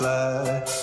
fly.